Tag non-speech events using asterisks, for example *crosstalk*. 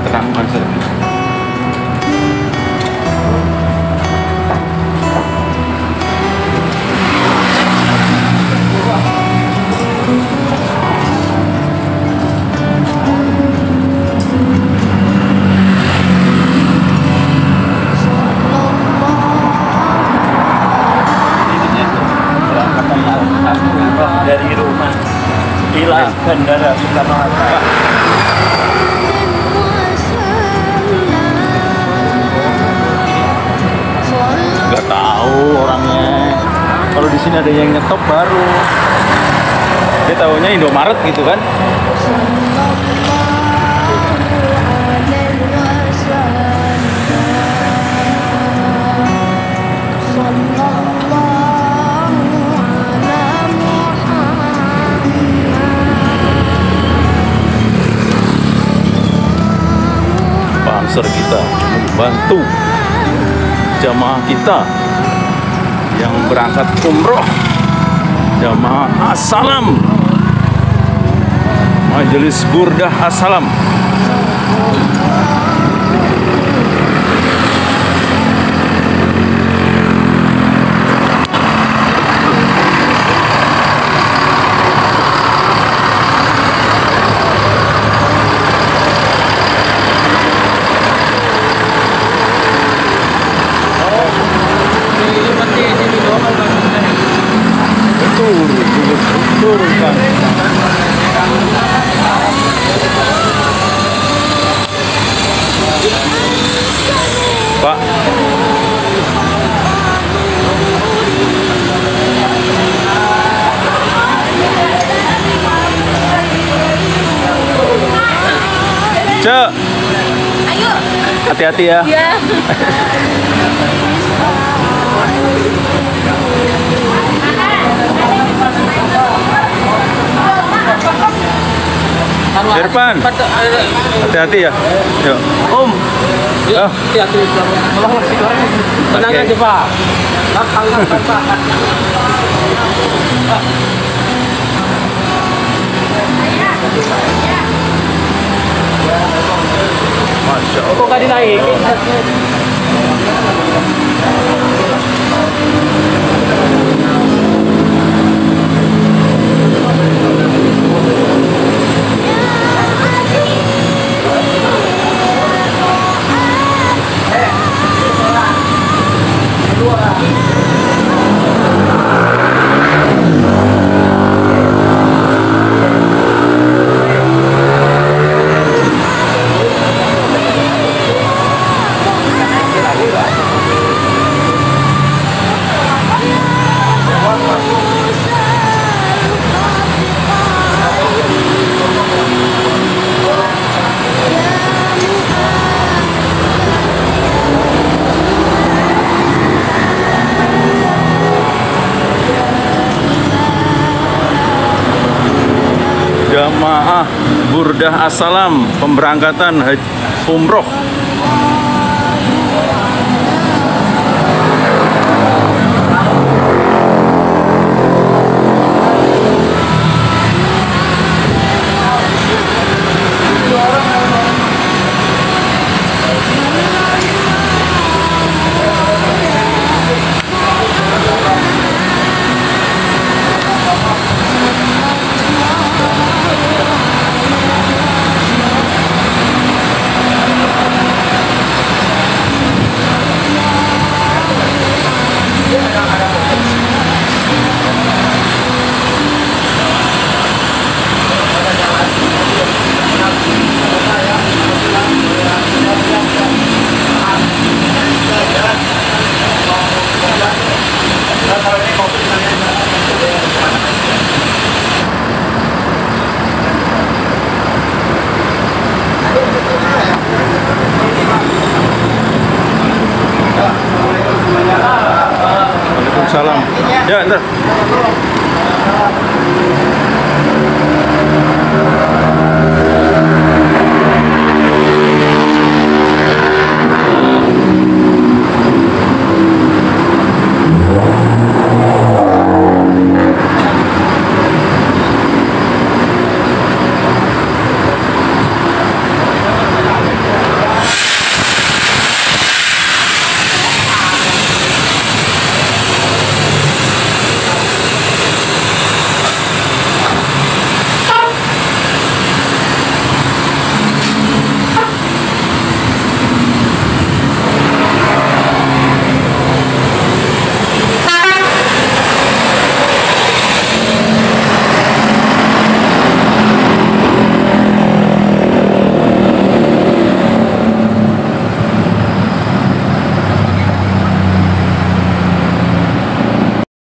Terang pasar. Bandara Soekarno Hatta. Gak tahu orangnya. Kalau di sini ada yang nyetop baru. Dia tahunya Indomaret gitu kan? Sponsor kita membantu jamaah kita yang berangkat umroh. Jamaah assalam. Majelis burdah assalam turun turun kan Pak Cek, Ayo. hati-hati ya. Ya. *laughs* Irfan, hati-hati ya. Yuk. Om, Oh, hati-hati. Tolong. Tenang Oke. aja Pak. Pak. Masya Allah. Kok dinaikin? Jamaah Burdah Assalam pemberangkatan umroh 那。